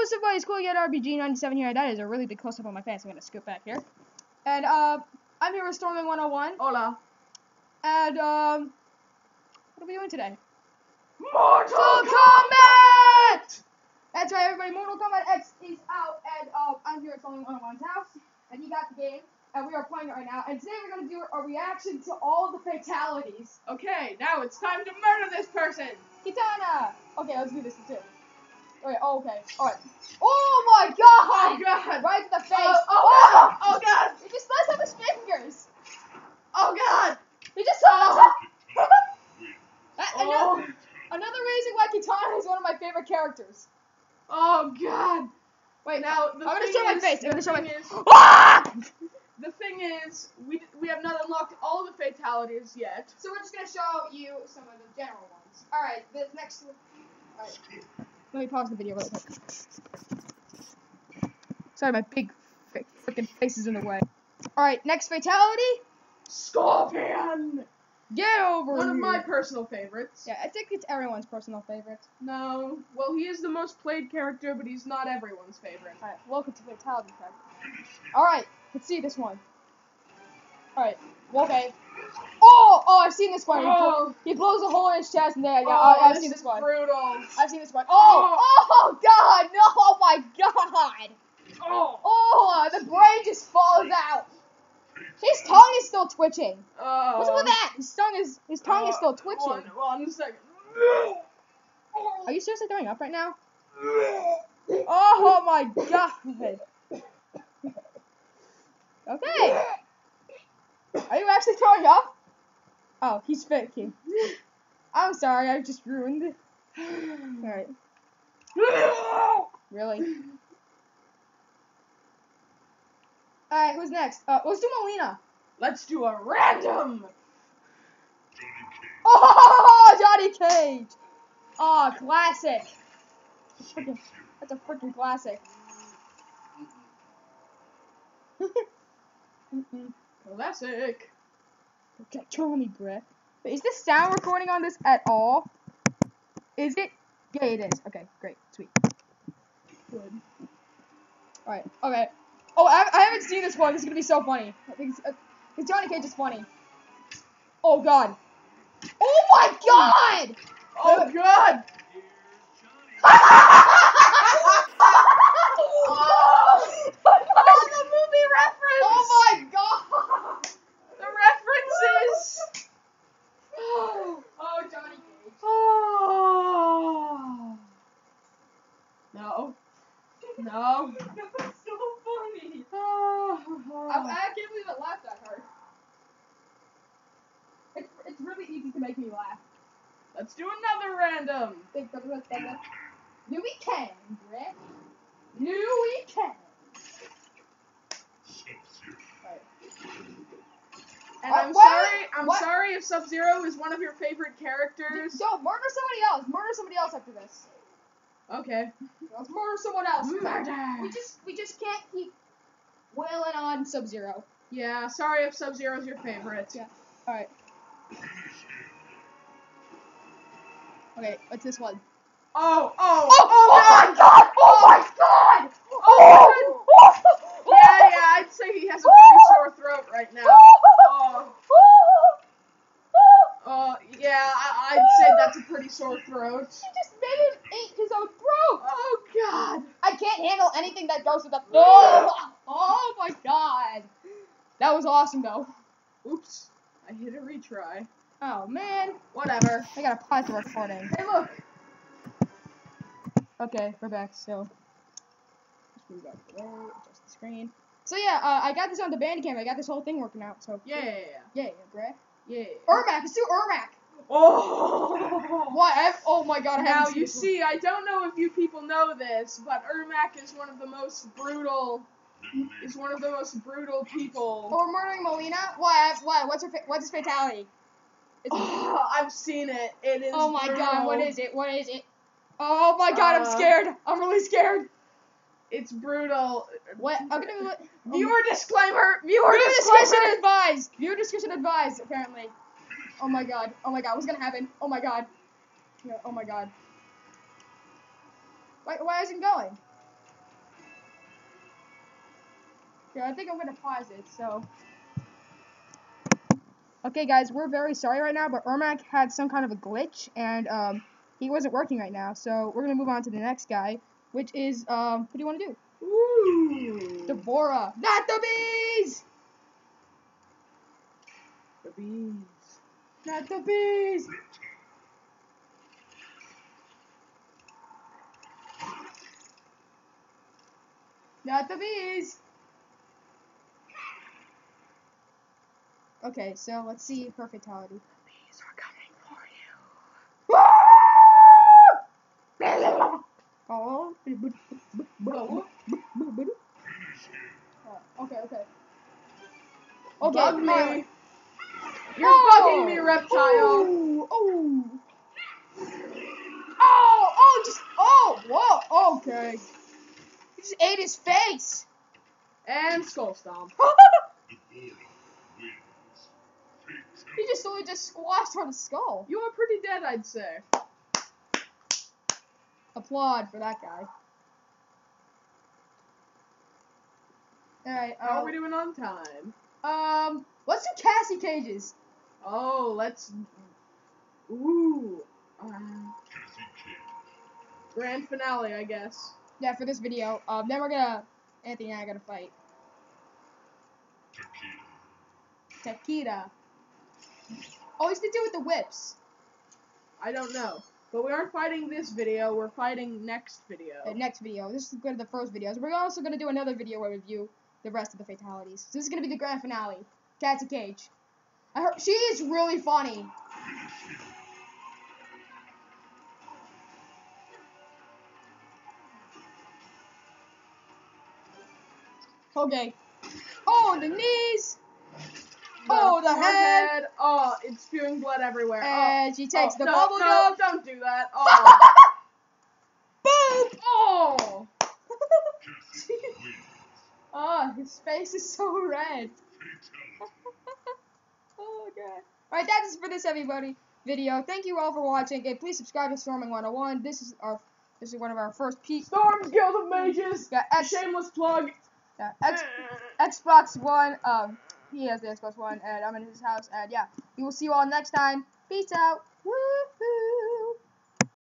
what's up, guys? Cool, get RBG97 here. That is a really big close up on my face. I'm gonna scoot back here. And, uh, I'm here with Storming 101. Hola. And, um, what are we doing today? Mortal Kombat! That's right, everybody. Mortal Kombat X is out, and, uh, I'm here at Storming 101's house, and he got the game, and we are playing it right now. And today we're gonna do a reaction to all the fatalities. Okay, now it's time to murder this person. Kitana! Okay, let's do this too. Wait, oh, okay. Alright. Oh my god! Oh god. Right to the face. Oh, oh, god. Oh god. He just sliced up his fingers. Oh god. He just oh. That- Oh. another, another reason why Kitana is one of my favorite characters. Oh god. Wait, Now the I'm gonna thing show my is- face. I'm gonna show the my thing is- Ah! The thing is, we we have not unlocked all the fatalities yet. So we're just gonna show you some of the general ones. Alright, this next one. Alright. Let me pause the video really quick. Sorry, my big freaking face is in the way. Alright, next fatality. Scorpion. Get over One of my personal favorites. Yeah, I think it's everyone's personal favorite. No. Well, he is the most played character, but he's not everyone's favorite. Alright, welcome to Fatality. Alright, let's see this one. Alright, okay. Oh, oh, I've seen this one. He, Oh. he blows a hole in his chest and there, oh, oh, yeah, oh, I, I've this seen is this one. brutal. I've seen this one. Oh, oh, oh, God, no, oh my God. Oh. Oh, the brain just falls out. His tongue is still twitching. Oh. What's up with that? His tongue is, his tongue is still twitching. One, one second. Are you seriously throwing up right now? Oh my god. Okay. Are you actually throwing up? Oh, he's faking. I'm sorry, I just ruined it. Alright, really? Alright, who's next? Uh, let's do Mileena. Let's do a random. Oh, Johnny Cage! Oh, classic. Freaking- That's a freaking classic. Classic. Okay, kill me, Brett. Wait, is this sound recording on this at all? Is it? Yeah, it is. Okay, great, sweet. Good. Alright, okay. Oh, I, I haven't seen this one. This is gonna be so funny. I think it's, uh, Johnny Cage is funny. Oh god. Oh my god! Oh god. oh, the movie reference! Oh my god! The references. Oh, Johnny Cage. Oh. No. No. That's so funny. I, Oh. Can't believe it laughed that hard. It's, it's really easy to make me laugh. Let's do another random. Think of it, it. New Brett. New weekend. Right. And Uh, I'm what? sorry. I'm What? sorry if Sub Zero is one of your favorite characters. So murder somebody else. Murder somebody else after this. Okay. Let's murder someone else. Murder. We just we just can't keep wailing on Sub Zero. Yeah. Sorry if Sub Zero is your favorite. Yeah. All right. Okay, what's this one? Oh. Oh. Oh, oh my god! Oh my god! Oh, Yeah. Yeah. I'd say he has a pretty sore throat right now. Oh. Uh, yeah, I, I'd say that's a pretty sore throat. She just made him eat his own throat. Oh God. I can't handle anything that goes with the. Oh, oh my god! That was awesome though. Oops. I hit a retry. Oh man, Whatever. I gotta pause the recording. Hey, look. Okay, we're back. So, just move back away, adjust the screen. So yeah, uh, I got this on the Bandicam. I got this whole thing working out. So Yeah. Yeah. yeah, yeah. Yeah. yeah. Ermac, let's do Ermac. Oh. What? I have, oh my god, I Now you this see, I don't know if you people know this, but Ermac is one of the most brutal. Is one of the most brutal people. one. Oh, we're murdering Mileena. What? What? What's her? fa- What's his fatality? It's, Oh, I've seen it. It is. oh my god, what is it? What is it? Oh my god, I'm Uh, scared. I'm really scared. It's brutal. What? Okay, viewer disclaimer. Viewer, discretion advised. Viewer discretion advised. Apparently. Oh my god. Oh my god. What's gonna happen? Oh my god. Oh my god. Why? Why isn't going? Yeah, I think I'm gonna pause it. So. Okay, guys, we're very sorry right now, but Ermac had some kind of a glitch, and um, he wasn't working right now, so we're going to move on to the next guy, which is um, what do you want to do? Ooh. D'Vorah, not the bees, The bees. not the bees. Not the bees. Okay, so let's see her fatality. Bees are coming for you. Oh. Okay, okay. Bug Okay, me. alright. You're Oh. bugging me, reptile. Oh, oh. Oh, oh, just, oh, whoa, okay. He just ate his face. And skull stomp. he just only just squashed on her skull. You are pretty dead, I'd say. Applaud for that guy. Alright, How uh, are we doing on time? um, let's do Cassie Cages. Oh, let's. Ooh. Uh, grand finale, I guess. Yeah, for this video. Um, then we're gonna, Anthony and I gotta fight. Takeda. Oh, he's gonna do with the whips. I don't know. But we aren't fighting this video, we're fighting next video. The next video. This is going good. The first videos. We're also gonna do another video where we review the rest of the fatalities. So this is gonna be the grand finale. Cassie Cage. I heard she is really funny. Okay. Oh, the knees. Oh, the head. forehead. Oh, it's spewing blood everywhere. And she oh, takes oh, the no, bubble no, gum. Don't do that. Oh. Boop. oh. Oh, his face is so red. oh god. Alright, that's it for this everybody video. Thank you all for watching. And please subscribe to Storming 101. This is our this is one of our first peak Storm's Guild of Mages. yeah, X, Shameless plug. yeah, X, Xbox One. Um he has the Xbox One and I'm in his house and yeah. We will see you all next time. Peace out. Woo!